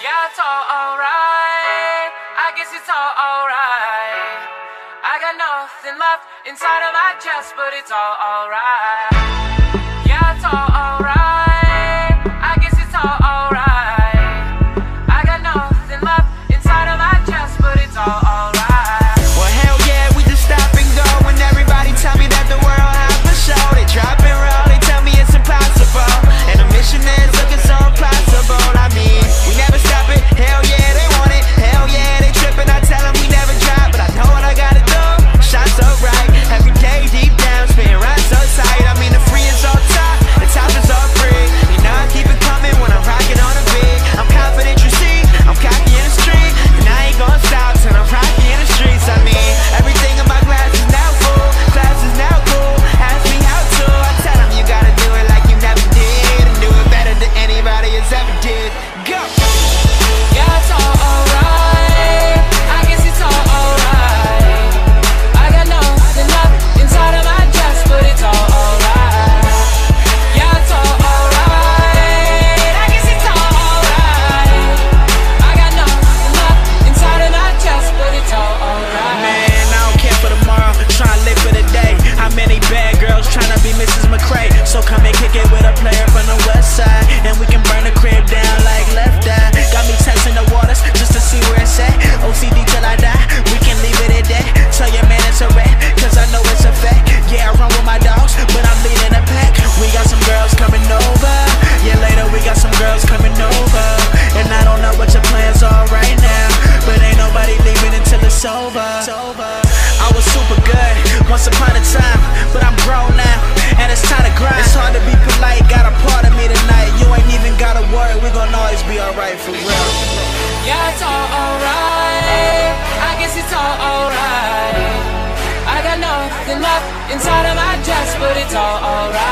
Yeah, it's all alright. I guess it's all alright. I got nothing left inside of my chest, but it's all alright. it's over. I was super good once upon a time, but I'm grown now, and it's time to grind. It's hard to be polite, got a part of me tonight. You ain't even gotta worry, we gon' always be alright for real. Yeah, it's all alright. I guess it's all alright. I got nothing left inside of my chest, but it's all alright.